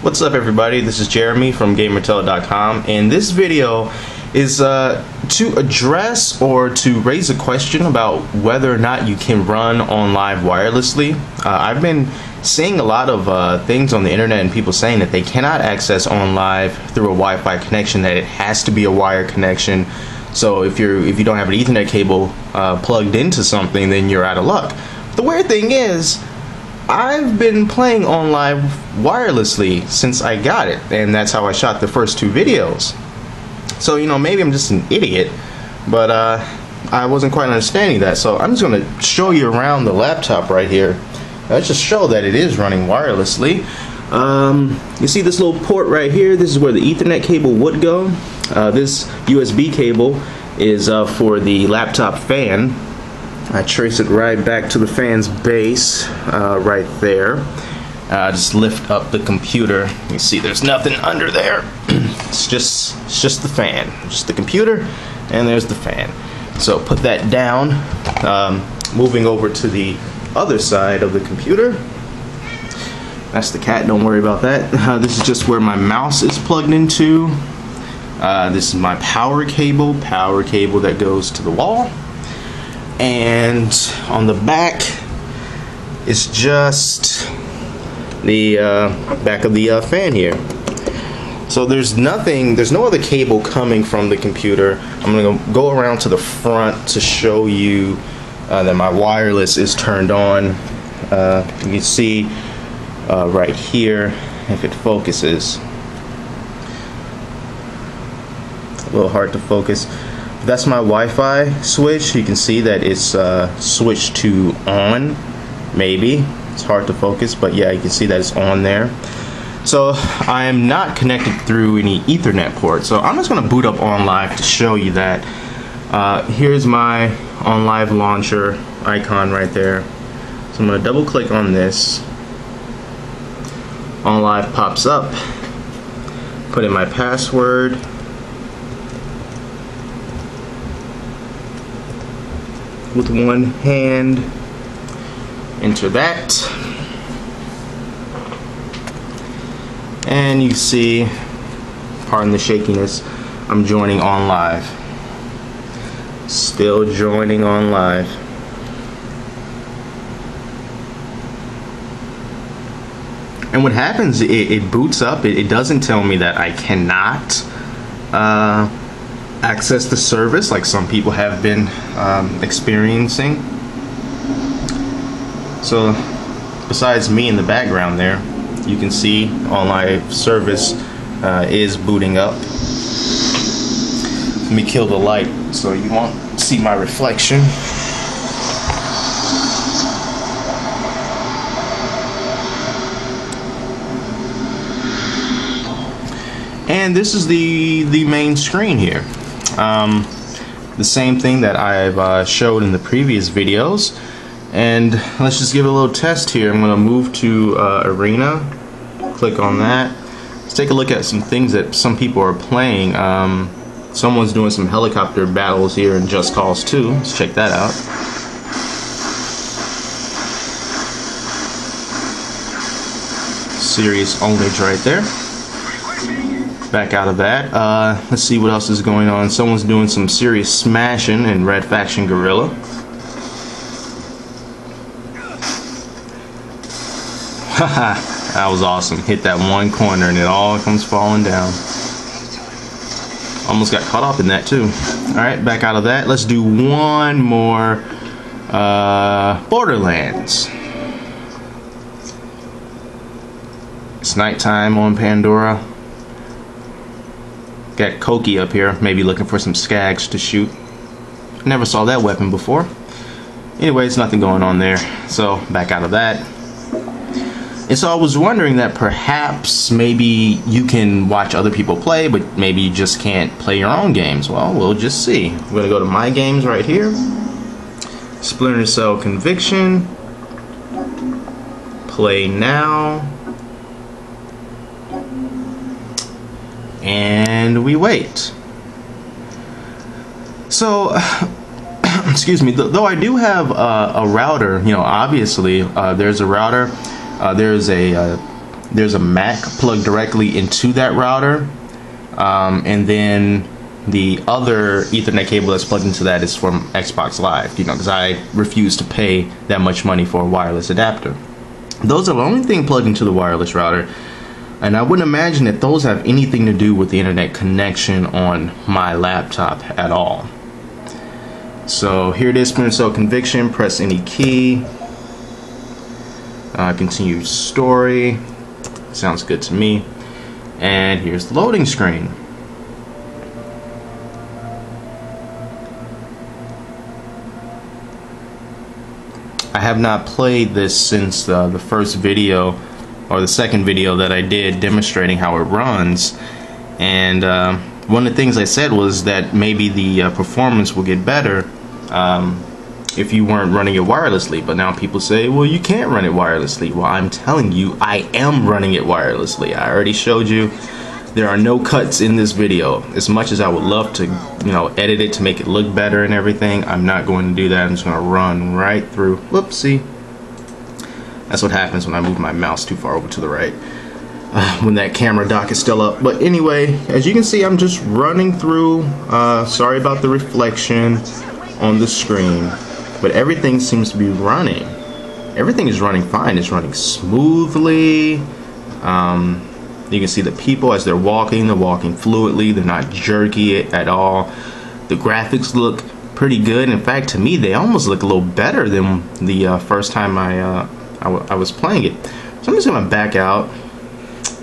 What's up everybody, this is Jeremy from GamerTell.com and this video is uh, to address or to raise a question about whether or not you can run OnLive wirelessly. Uh, I've been seeing a lot of uh, things on the internet and people saying that they cannot access OnLive through a Wi-Fi connection, that it has to be a wire connection. So if you're if you don't have an Ethernet cable uh, plugged into something, then you're out of luck. The weird thing is, I've been playing OnLive wirelessly since I got it, and that's how I shot the first two videos. So, you know, maybe I'm just an idiot, but uh, I wasn't quite understanding that. So I'm just going to show you around the laptop right here. Let's just show that it is running wirelessly. Um, you see this little port right here? This is where the Ethernet cable would go. Uh, this USB cable is uh, for the laptop fan I trace it right back to the fan's base, uh, right there. Uh, just lift up the computer. You see, there's nothing under there. it's just, it's just the fan, just the computer, and there's the fan. So put that down. Um, moving over to the other side of the computer. That's the cat. Don't worry about that. Uh, this is just where my mouse is plugged into. Uh, this is my power cable, power cable that goes to the wall and on the back is just the uh, back of the uh, fan here. So there's nothing there's no other cable coming from the computer. I'm gonna go around to the front to show you uh, that my wireless is turned on. Uh, you can see uh, right here if it focuses. A little hard to focus that's my Wi-Fi switch. You can see that it's uh, switched to on, maybe. It's hard to focus, but yeah, you can see that it's on there. So I am not connected through any Ethernet port. So I'm just gonna boot up OnLive to show you that. Uh, here's my OnLive launcher icon right there. So I'm gonna double click on this. OnLive pops up. Put in my password. With one hand. Enter that. And you see, pardon the shakiness, I'm joining OnLive. Still joining OnLive. And what happens, it, it boots up. It, it, doesn't tell me that I cannot uh, access the service like some people have been um, experiencing. So besides me in the background there, you can see OnLive service uh, is booting up. Let me kill the light so you won't see my reflection. And this is the, the main screen here. Um, the same thing that I've uh, showed in the previous videos. And let's just give it a little test here. I'm going to move to uh, Arena, click on that. Let's take a look at some things that some people are playing. Um, someone's doing some helicopter battles here in Just Cause 2. Let's check that out. Serious ownage right there back out of that. Uh, let's see what else is going on. Someone's doing some serious smashing in Red Faction Guerrilla. Haha, that was awesome. Hit that one corner and it all comes falling down. Almost got caught up in that too. Alright, back out of that. Let's do one more uh, Borderlands. It's nighttime on Pandora. Got Koki up here, maybe looking for some skags to shoot. Never saw that weapon before. Anyways, nothing going on there. So, back out of that. And so I was wondering that perhaps maybe you can watch other people play, but maybe you just can't play your own games. Well, we'll just see. We're going to go to My Games right here. Splinter Cell Conviction. Play now. And we wait. So, excuse me, though I do have a router, you know, obviously uh, there's a router, uh, there's a, uh, there's a Mac plugged directly into that router, um, and then the other Ethernet cable that's plugged into that is from Xbox Live. You know, because I refuse to pay that much money for a wireless adapter. Those are the only thing plugged into the wireless router. And I wouldn't imagine that those have anything to do with the internet connection on my laptop at all. So here it is, Splinter Cell Conviction. Press any key. Uh, continue story. Sounds good to me. And here's the loading screen. I have not played this since uh, the first video or the second video that I did demonstrating how it runs. And uh, one of the things I said was that maybe the uh, performance will get better um, if you weren't running it wirelessly. But now people say, well, you can't run it wirelessly. Well, I'm telling you, I am running it wirelessly. I already showed you. There are no cuts in this video. As much as I would love to, you know, edit it to make it look better and everything, I'm not going to do that. I'm just going to run right through. Whoopsie. That's what happens when I move my mouse too far over to the right. Uh, when that camera dock is still up. But anyway, as you can see, I'm just running through. Uh, sorry about the reflection on the screen, but everything seems to be running. Everything is running fine. It's running smoothly. Um, you can see the people as they're walking. They're walking fluidly. They're not jerky at all. The graphics look pretty good. In fact, to me, they almost look a little better than the uh, first time I, I, was playing it. So I'm just to back out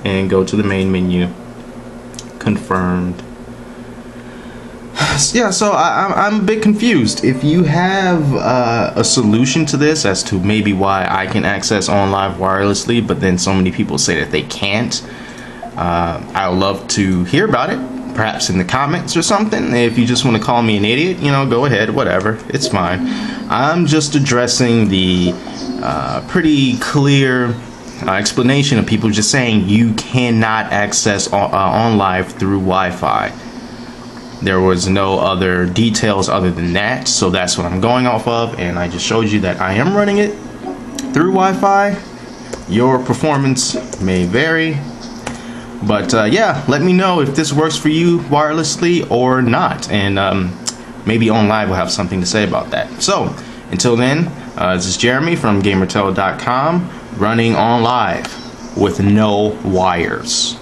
and go to the main menu. Confirmed yeah, so I, am a bit confused. If you have uh, a solution to this as to maybe why I can access OnLive wirelessly, but then so many people say that they can't, uh, I would love to hear about it. Perhaps in the comments or something. If you just want to call me an idiot, you know, go ahead, whatever. It's fine. I'm just addressing the uh, pretty clear uh, explanation of people just saying you cannot access on, uh, OnLive through Wi-Fi. There was no other details other than that, so that's what I'm going off of, and I just showed you that I am running it through Wi-Fi. Your performance may vary, but uh, yeah, let me know if this works for you wirelessly or not, and um, maybe OnLive will have something to say about that. So, until then, uh, this is Jeremy from GamerTell.com running OnLive with no wires.